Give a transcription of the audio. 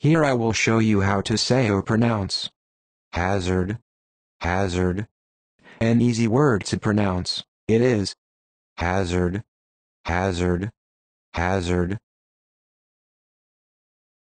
Here I will show you how to say or pronounce. Hazard, hazard. An easy word to pronounce, it is. Hazard, hazard, hazard.